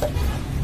はい。